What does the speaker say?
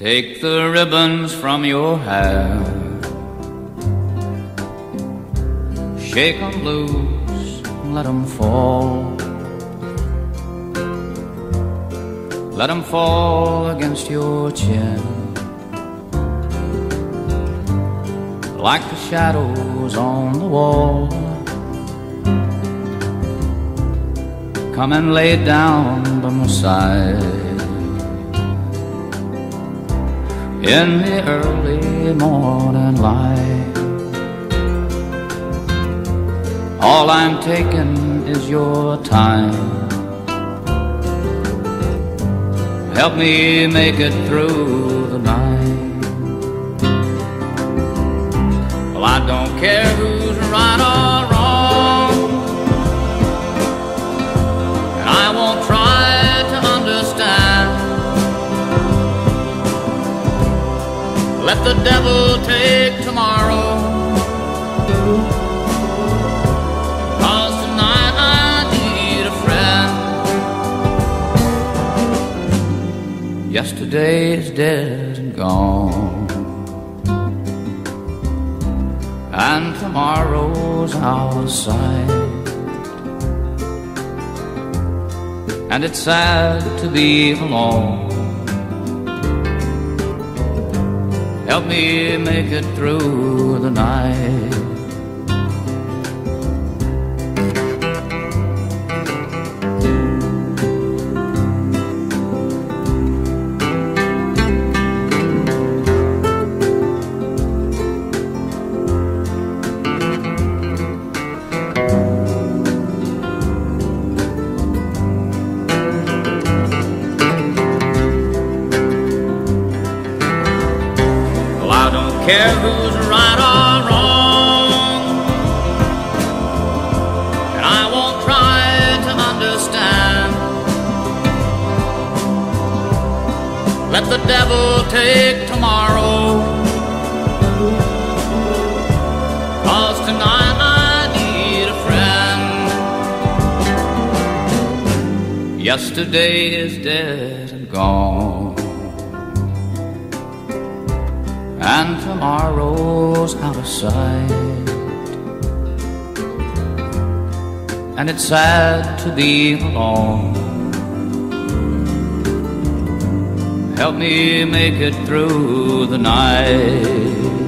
Take the ribbons from your hair. Shake 'em loose, let 'em fall. Let 'em fall against your chin. Like the shadows on the wall. Come and lay down by my side. In the early morning light. All I'm taking is your time. Help me make it through the night. Well, I don't care who's right or wrong, and I won't Let the devil take tomorrow. Cause tonight I need a friend. Yesterday is dead and gone. And tomorrow's out of sight. And it's sad to be alone. Help me make it through the night. Care who's right or wrong, and I won't try to understand. Let the devil take tomorrow, cause tonight I need a friend. Yesterday is dead and gone. And tomorrow's out of sight. And it's sad to be alone. Help me make it through the night.